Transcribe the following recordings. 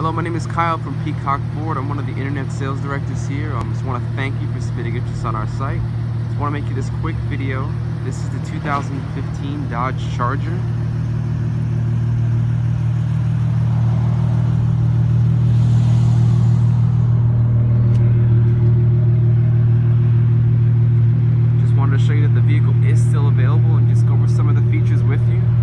Hello, my name is Kyle from Peacock Ford. I'm one of the internet sales directors here. I um, just want to thank you for submitting interest on our site. Just want to make you this quick video. This is the 2015 Dodge Charger. Just wanted to show you that the vehicle is still available and just go over some of the features with you.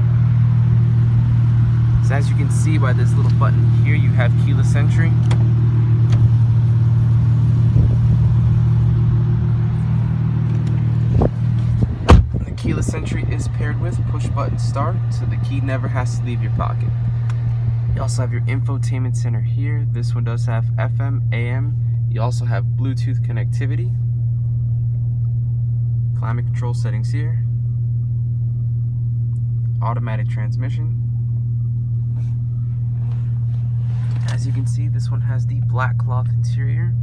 So as you can see by this little button here, you have keyless entry. The keyless entry is paired with push button start, so the key never has to leave your pocket. You also have your infotainment center here. This one does have FM, AM. You also have Bluetooth connectivity. Climate control settings here. Automatic transmission. As you can see, this one has the black cloth interior.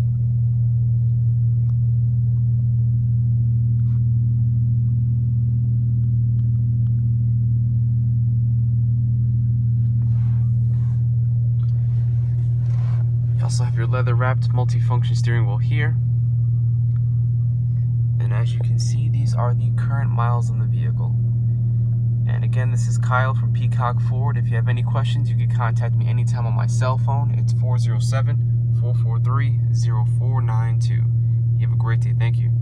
You also have your leather wrapped multi-function steering wheel here. And as you can see, these are the current miles on the vehicle. Again, this is Kyle from Peacock Ford. If you have any questions, you can contact me anytime on my cell phone. It's 407 443 0492. You have a great day. Thank you.